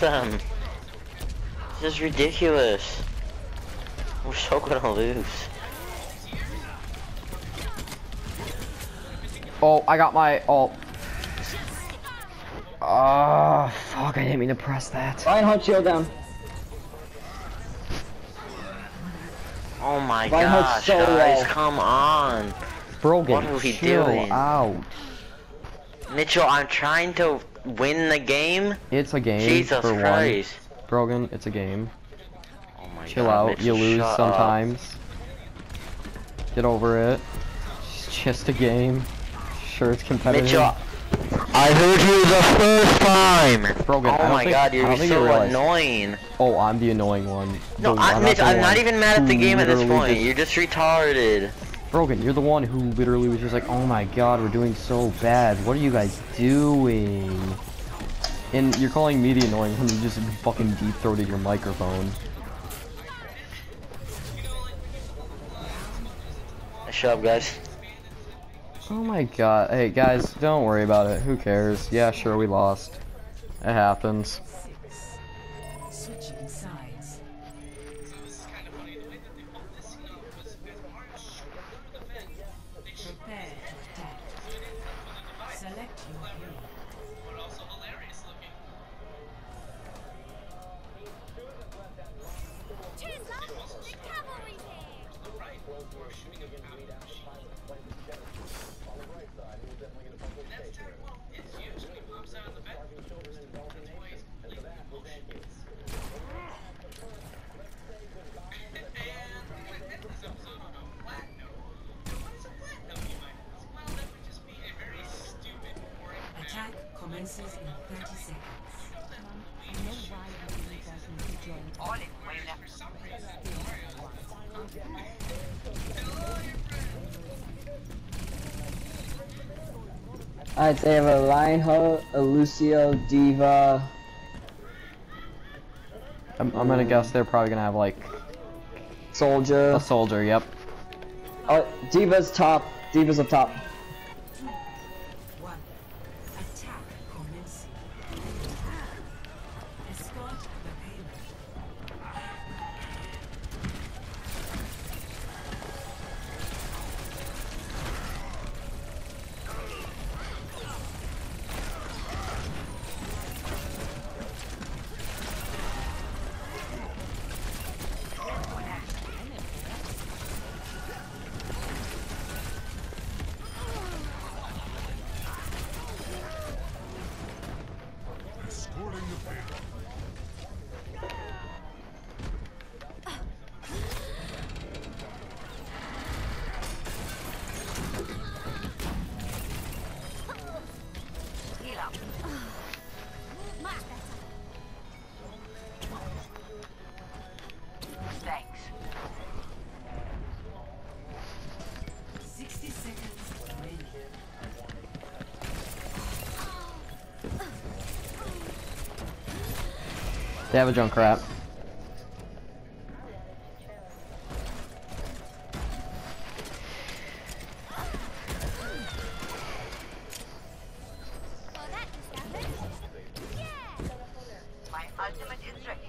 them. This is ridiculous. We're so gonna lose. Oh, I got my ult. Ah, fuck, I didn't mean to press that. Reinhardt shield down. Oh my Reinhardt's gosh, so guys, low. come on. Brogan, What are we chill doing? out. Mitchell, I'm trying to win the game. It's a game Jesus for Christ. one. Brogan, it's a game. Oh my Chill God, out, Mitchell, you lose shut up. sometimes. Get over it. It's just a game. Sure, it's competitive. Mitchell, I heard you the first time. Brogan, oh my think- god, you're don't think you so annoying. Oh, I'm the annoying one. No, The- I, not Mitch, I'm not one even mad at the game at this point. just- You're just retarded. Brogan, you're the one who literally was just like, oh my god, we're doing so bad. What are you guys doing? And you're calling me the annoying one who just fucking deep-throated your microphone. Shut up, guys. Oh my god. Hey, guys, don't worry about it. Who cares? Yeah, sure, we lost. It happens. Commences in 30 seconds. Alright, they have a Lionheart, a Lucio, D.Va. I'm, I'm gonna guess they're probably gonna have, like, Soldier. a soldier, yep. Oh, D.Va's top. D.Va's up top. They have a Junkrat. My ultimate is ready.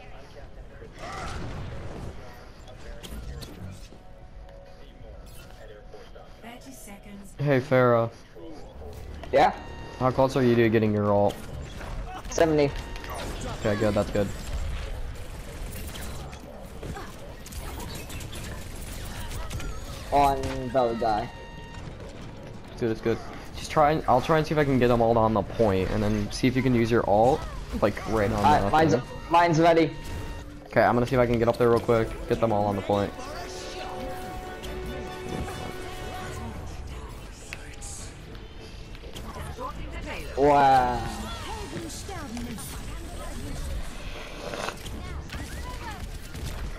Thirty seconds. Hey, Pharah. Yeah? How close are you to getting your ult? 70. Okay, good, that's good. On Bella guy. Dude, it's good. Just try and, I'll try and see if I can get them all on the point, and then see if you can use your ult, like, right on Alright, mine's, thing. mine's ready. Okay, I'm gonna see if I can get up there real quick, get them all on the point. Wow.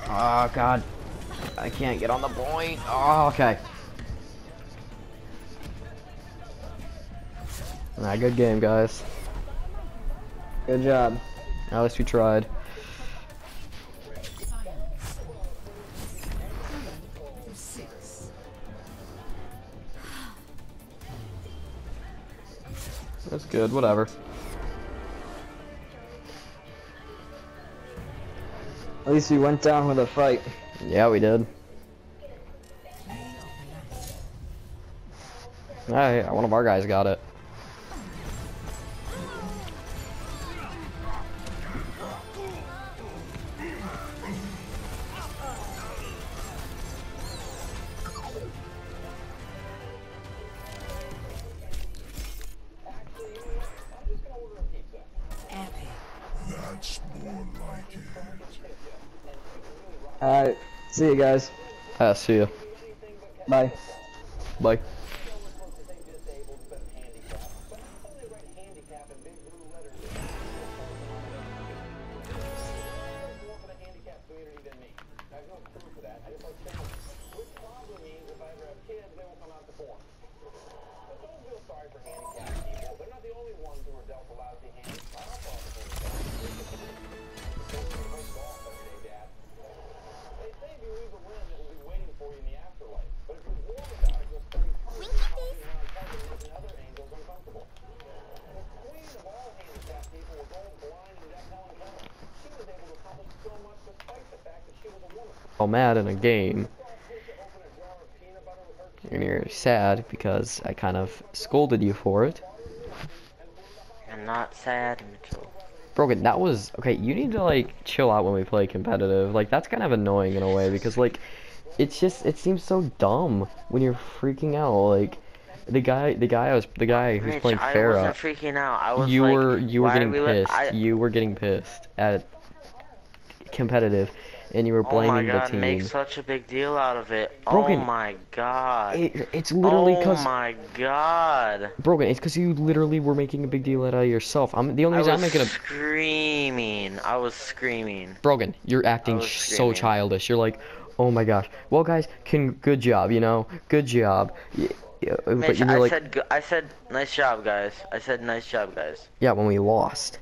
Oh, God. I can't get on the point. Oh, okay. Nah, good game, guys. Good job. At least we tried. That's good, whatever. At least we went down with a fight. Yeah, we did. Alright, one of our guys got it. That's more like it. Alright, see you guys. Ah, see you. Bye. Bye. Mad in a game. And you're sad because I kind of scolded you for it. I'm not sad, Mitchell. Brogan, that was okay. You need to like chill out when we play competitive. Like that's kind of annoying in a way because like it's just it seems so dumb when you're freaking out. Like the guy, the guy I was the guy who's Mitch, playing I Pharah. wasn't freaking out. I was You like, were you were getting we pissed. I- You were getting pissed at competitive, and you were blaming oh my blaming god, the team. make such a big deal out of it. Brogan. Oh my god. It, it's literally because. oh my god. Brogan. It's because you literally were making a big deal out of yourself. I'm the only reason I'm making a screaming. I was screaming. Brogan, you're acting so childish. You're like, oh my gosh. Well, guys, can good job, you know, good job. Y- y- uh, but Mitch, I like, said, I said, nice job, guys. I said, nice job, guys. yeah, when we lost.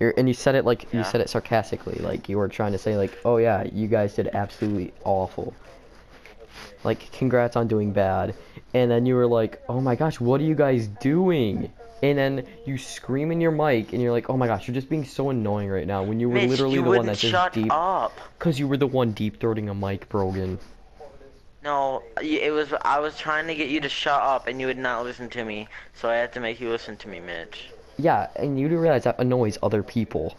You're, and you said it like you said it sarcastically, like you were trying to say like, oh yeah, you guys did absolutely awful. Like, congrats on doing bad. And then you were like, oh my gosh, what are you guys doing? And then you scream in your mic, and you're like, oh my gosh, you're just being so annoying right now. When you were Mitch, literally you the one that just shut deep, up. cause you were the one deep throating a mic, Brogan. No, it was. I was trying to get you to shut up, and you would not listen to me. So I had to make you listen to me, Mitch. Yeah, and you do realize that annoys other people.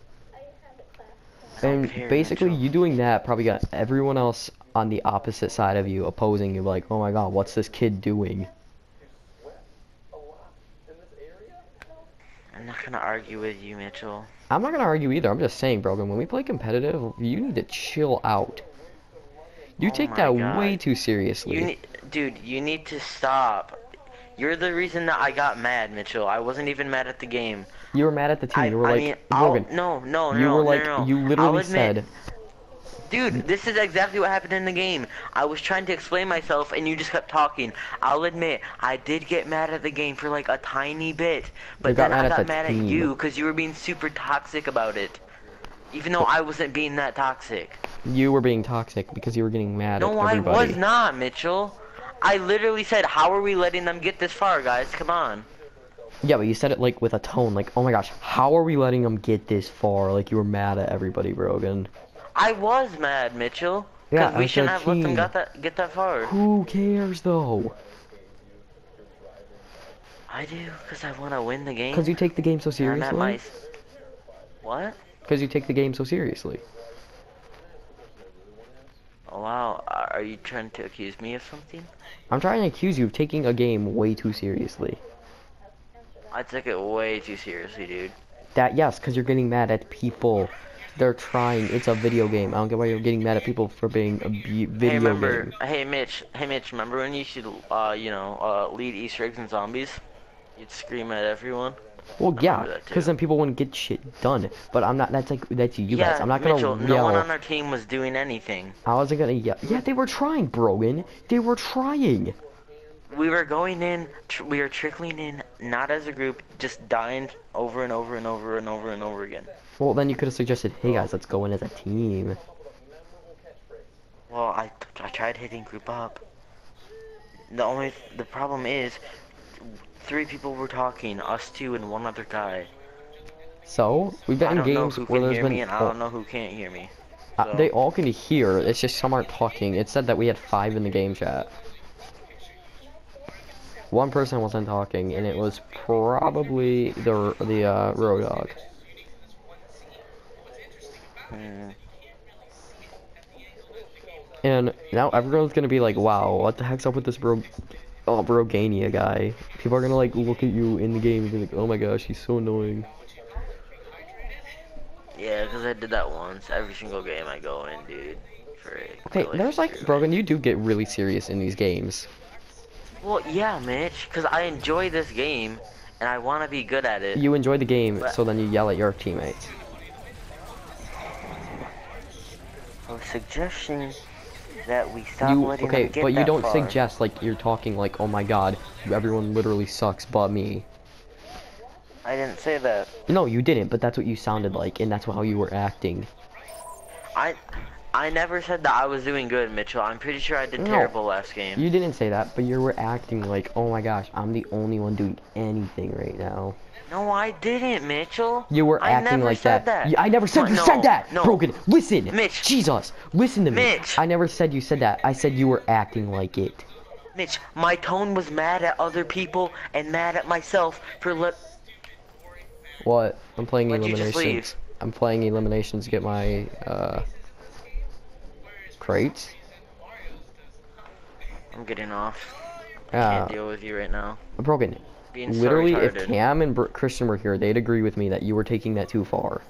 And basically, you doing that probably got everyone else on the opposite side of you opposing you, like, oh my god, what's this kid doing? I'm not gonna argue with you, Mitchell. I'm not gonna argue either. I'm just saying, Brogan, when we play competitive, you need to chill out. You Oh take that God. way too seriously. You dude. You need to stop. You're the reason that I got mad, Mitchell. I wasn't even mad at the game. You were mad at the team. I, you were I like, mean, I'll, Brogan, no, no, no, you were no, like, no, no. you literally admit, said, Dude, this is exactly what happened in the game. I was trying to explain myself and you just kept talking. I'll admit, I did get mad at the game for like a tiny bit. But then I got mad team. at you because you were being super toxic about it. Even though I wasn't being that toxic. you were being toxic because you were getting mad No, at everybody. No, I was not, Mitchell. I literally said, how are we letting them get this far, guys? Come on. Yeah, but you said it like with a tone, like, oh my gosh, how are we letting them get this far? Like you were mad at everybody, Brogan. I was mad, Mitchell. Yeah, we shouldn't have let them got that, get that far. Who cares though? I do, because I want to win the game. Because you take the game so And I'm at my... seriously. What? Because you take the game so seriously. Wow. Are are you trying to accuse me of something? I'm trying to accuse you of taking a game way too seriously. I took it way too seriously, dude. That yes, because you're getting mad at people. They're trying. It's a video game. I don't get why you're getting mad at people for being a video hey, remember? game. Hey, Mitch. Hey, Mitch. Remember when you should, uh, you know, uh, lead Easter eggs and zombies? You'd scream at everyone. Well, yeah, because then people wouldn't get shit done. But I'm not. That's like that's you yeah, guys. I'm not gonna Mitchell. yell. No one on our team was doing anything. I wasn't gonna yell. Yeah, they were trying, Brogan. They were trying. We were going in. Tr- we were trickling in, not as a group, just dying over and over and over and over and over again. Well, then you could have suggested, hey guys, let's go in as a team. Well, I, I tried hitting group up. The only the problem is, three people were talking, us two and one other guy. So we've been in don't know games who where can there's hear been. me and I don't know who can't hear me. Uh, they all can hear. It's just some aren't talking. It said that we had five in the game chat. One person wasn't talking, and it was probably the the uh, Roadhog. Hmm. And now everyone's gonna be like, "Wow, what the heck's up with this bro, oh Brogania guy?" People are gonna like look at you in the game and be like, "Oh my gosh, he's so annoying." Yeah, because I did that once. Every single game I go in, dude. Frick. Okay, Really there's like. Brogan, you do get really serious in these games. Well, yeah, Mitch, because I enjoy this game, and I want to be good at it. You enjoy the game, But- so then you yell at your teammates. A suggestion that we stop You letting okay, them get but you don't far. suggest like you're talking like, "Oh my God, everyone literally sucks but me." I didn't say that. No, you didn't, but that's what you sounded like, and that's how you were acting. I I never said that I was doing good, Mitchell. I'm pretty sure I did No. terrible last game. You didn't say that, but you were acting like, "Oh my gosh, I'm the only one doing anything right now." No, I didn't, Mitchell. You were I acting never like said that. that. I never said No, you said that. no. Brogan. Listen. Mitch. Jesus. Listen to me. Mitch. I never said you said that. I said you were acting like it. Mitch, my tone was mad at other people and mad at myself for let. What? I'm playing Why'd you just eliminations. I'm playing eliminations to get my uh crates? I'm getting off. Yeah. Can't deal with you right now. I'm broken. Being Literally, so if Cam and Br Christian were here, they'd agree with me that you were taking that too far.